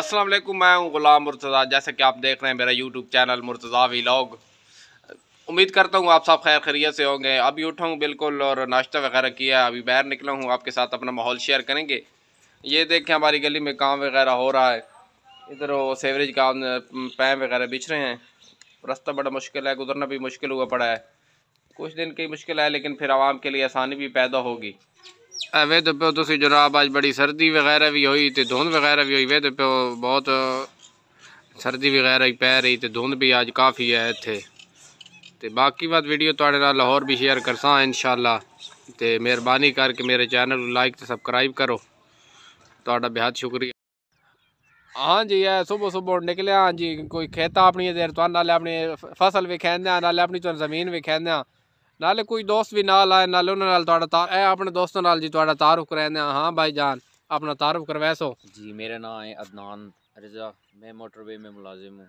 अस्सलाम वालेकुम, मैं हूँ गुलाम मुर्तज़ा। जैसे कि आप देख रहे हैं, मेरा यूट्यूब चैनल मुर्तज़ा व्लॉग उम्मीद करता हूँ आप सब खैर खैरियत से होंगे। अभी उठा हूँ बिल्कुल और नाश्ता वगैरह किया है, अभी बाहर निकला हूँ, आपके साथ अपना माहौल शेयर करेंगे। ये देखें, हमारी गली में काम वगैरह हो रहा है। इधर वो सेवरेज का पैम वगैरह बिछ रहे हैं। रास्ता बड़ा मुश्किल है, गुजरना भी मुश्किल हुआ पड़ा है। कुछ दिन की मुश्किल है, लेकिन फिर आवाम के लिए आसानी भी पैदा होगी। वे तो प्यो तुम जनाब अज बड़ी सर्दी वगैरह भी हुई तो धुंध वगैरह भी हुई। वे तो प्यो बहुत सर्दी वगैरह ही पै रही तो धुंध भी अज काफ़ी है इतने तो बाकी बात वीडियो थोड़े नाल होर भी शेयर करसा इनशाला तो मेहरबानी करके मेरे चैनल लाइक तो सबसक्राइब करो। थोड़ा बेहद शुक्रिया। हाँ जी है सुबह सुबह निकलिया हाँ जी, कोई खेता अपनी देर तो नाले अपनी फ़सल भी खेंदे अपनी ज़मीन भी खेंदे नाले कोई दोस्त भी नाल आए नाले उन्होंने ए अपने दोस्तों नाल जी थोड़ा तारुफ कराने हाँ भाई जान अपना तारुफ करवा सो जी मेरा नाम है अदनान रज़ा मैं मोटरवे में मुलाजिम हूँ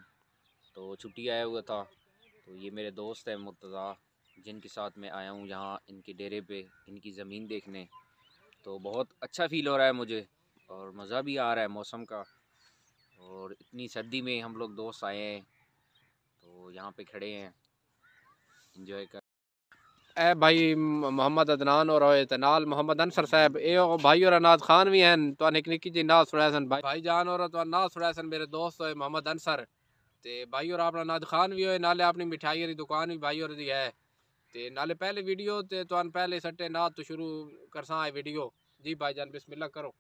तो छुट्टी आया हुआ था तो ये मेरे दोस्त हैं मुर्तज़ा जिनके साथ मैं आया हूँ यहाँ इनके डेरे पे इनकी ज़मीन देखने तो बहुत अच्छा फील हो रहा है मुझे और मज़ा भी आ रहा है मौसम का और इतनी सर्दी में हम लोग दोस्त आए हैं तो यहाँ पे खड़े हैं इंजॉय कर ए भाई मोहम्मद अदनान और होए नाल मोहम्मद अनसर साहब, ए भाई और अनाज खान भी हैं। तो निक निकी जी नाल सुनाया सन भाई। भाई जान और तो नाल सुनाया सन मेरे दोस्त होए मोहम्मद अनसर। ते भाई और अपना नाद खान भी होए, नाले अपनी मिठाई की दुकान भी भाई और है। ते नाले पहले वीडियो ते तो पहले सट्टे नाद तो शुरू करसा है वीडियो। जी भाई जान बिस्मिल्लाह करो।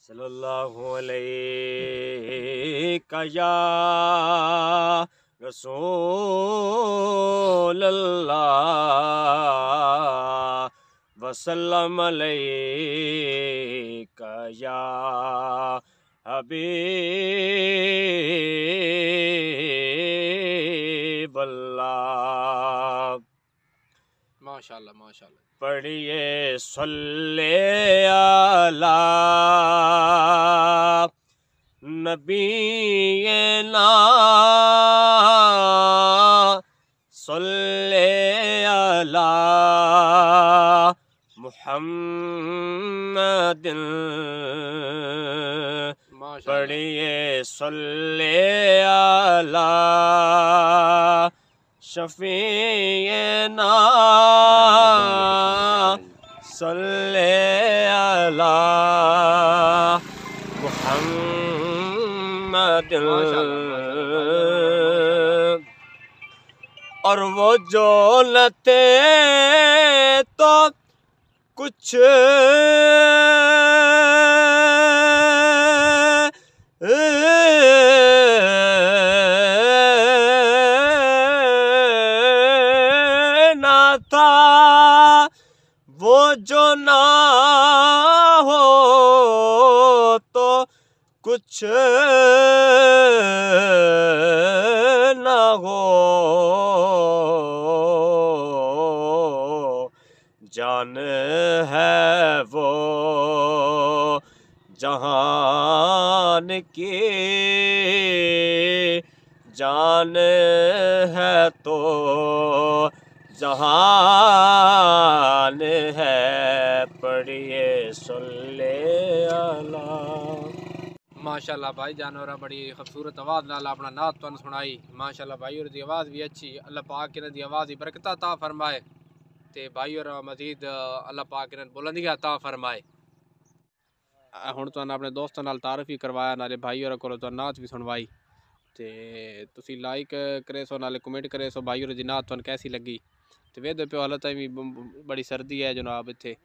सल्लल्लाहु अलैहि या रसूल अल्लाह वसल्लम अलैका या हबीब अल्लाह माशाल्लाह माशाल्लाह। पढ़िए सल्ले आला। नबी ना सल्ले आला मुहम्मद पढ़िए सल्ले आला शफीना सल्ले अला। मुहम्मद और वो जो लते तो कुछ ना था। वो जो ना हो तो कुछ ना हो। जान है वो। जहान की जान है तो जहान है, पढ़िए सुल्ले माशाल्लाह भाई जानवर बड़ी खूबसूरत आवाज़ नाल अपना नात तुन सुनाई माशाल्लाह भाई, और आवाज़ भी अच्छी। अल्लाह पाक दी आवाज़ ही बरकत ता फरमाए। ते भाई और मजीद अल्लाह पाक इन्हनि बुलंदियां ता फरमाए ਹੁਣ ਤੁਹਾਨੂੰ ਆਪਣੇ ਦੋਸਤਾਂ ਨਾਲ ਤਾਰਫ ਹੀ ਕਰਵਾਇਆ ਨਾਲੇ ਭਾਈ ਹੋਰਾਂ ਕੋਲੋਂ ਤੁਹਾਨੂੰ ਨਾਤ ਵੀ ਸੁਣਵਾਈ ਤੇ ਤੁਸੀਂ ਲਾਈਕ ਕਰੇ ਸੋ ਨਾਲੇ ਕਮੈਂਟ ਕਰੇ ਸੋ ਭਾਈ ਹੋਰਾਂ ਦੀ ਨਾਤ ਤੁਹਾਨੂੰ ਕੈਸੀ ਲੱਗੀ ਤੇ ਵੇਦੇ ਪਿਓ ਹਾਲਤ ਵੀ ਬੜੀ ਸਰਦੀ ਹੈ ਜਨਾਬ ਇੱਥੇ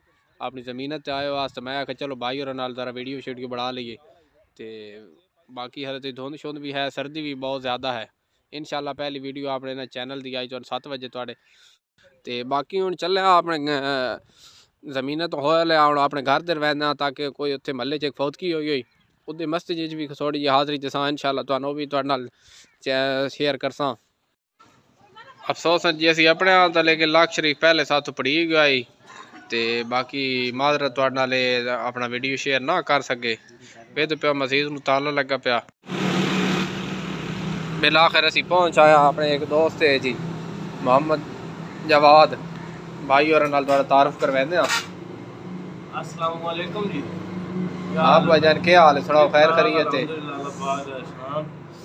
ਆਪਣੀ ਜ਼ਮੀਨ ਤੇ ਆਏ ਵਾਸਤੇ ਮੈਂ ਆਖਿਆ ਚਲੋ ਭਾਈ ਹੋਰਾਂ ਨਾਲ ਜ਼ਰਾ ਵੀਡੀਓ ਸ਼ੀਡੀਓ ਬਣਾ ਲਈਏ ਤੇ ਬਾਕੀ ਹਾਲੇ ਤੇ ਧੁੰਦ ਸ਼ੁੰਦ ਵੀ ਹੈ ਸਰਦੀ ਵੀ ਬਹੁਤ ਜ਼ਿਆਦਾ ਹੈ ਇਨਸ਼ਾਅੱਲਾ ਪਹਿਲੀ ਵੀਡੀਓ ਆਪਣੇ ਨਾ ਚੈਨਲ ਦੀ ਆਈ ਤੁਹਾਨੂੰ 7 ਵਜੇ ਤੁਹਾਡੇ तो बाकी हून चले अपने ज़मीन तो हो लिया हूँ अपने घर दर बहना ताकि कोई उत्थे महल च एक फौतकी होई होई। ओह्दे मस्त च भी थोड़ी जी हाजरी दसा इन शाला तो भी थुआढ़े नाल शेयर करसां। अफसोस जी, असं अपने आप ता लेकिन लाख शरीफ पहले साथ पड़ी गई तो बाकी माधर थोड़े नाल अपना वीडियो शेयर ना कर सके। बिद पिया मसीत में ताला लगा पाया। बिल आखिर असी पहुँच आया अपने एक दोस्त है जी, मोहम्मद जवाद। भाई और द्वारा तारफ करवाए दें आप जी। आप भाईजान क्या हाल है? थोड़ा खैर खरीयत है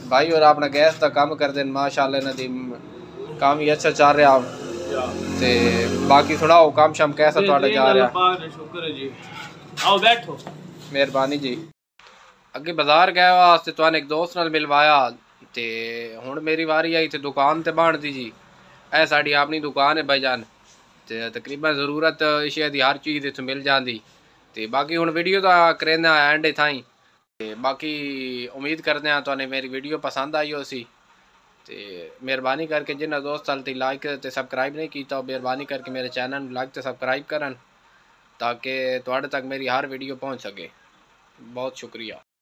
भाई और आपने गैस का काम कर दे माशाल्लाह नदी काम ही अच्छा चल रहा आप ते बाकी सुनाओ काम शाम कैसा थोड़ा जा रहा? शुक्र है जी। आओ बैठो। मेहरबानी जी। अगे बाज़ार गए वास्ते तो एक दोस्त नाल मिलवाया। ते हुन मेरी वारी आई थे दुकान ते बाण दी जी। ਇਹ ਸਾਡੀ ਆਪਣੀ ਦੁਕਾਨ ਹੈ ਭਾਈਜਾਨ ਤੇ ਤਕਰੀਬਨ ਜ਼ਰੂਰਤ ਇਸ਼ਿਆ ਦੀ ਹਰ ਚੀਜ਼ ਇੱਥੇ ਮਿਲ ਜਾਂਦੀ ਤੇ ਬਾਕੀ ਹੁਣ ਵੀਡੀਓ ਦਾ ਕਰਨਾ ਐਂਡ ਥਾਈ ਤੇ ਬਾਕੀ ਉਮੀਦ ਕਰਦੇ ਹਾਂ ਤੁਹਾਨੂੰ ਮੇਰੀ ਵੀਡੀਓ ਪਸੰਦ ਆਈ ਹੋਸੀ ਤੇ ਮਿਹਰਬਾਨੀ ਕਰਕੇ ਜਿਨ੍ਹਾਂ ਦੋਸਤਾਂ ਨੇ ਲਾਈਕ ਤੇ ਸਬਸਕ੍ਰਾਈਬ ਨਹੀਂ ਕੀਤਾ ਉਹ ਮਿਹਰਬਾਨੀ ਕਰਕੇ ਮੇਰੇ ਚੈਨਲ ਨੂੰ ਲਾਈਕ ਤੇ ਸਬਸਕ੍ਰਾਈਬ ਕਰਨ ਤਾਂ ਕਿ ਤੁਹਾਡੇ ਤੱਕ ਮੇਰੀ ਹਰ ਵੀਡੀਓ ਪਹੁੰਚ ਸਕੇ ਬਹੁਤ ਸ਼ੁਕਰੀਆ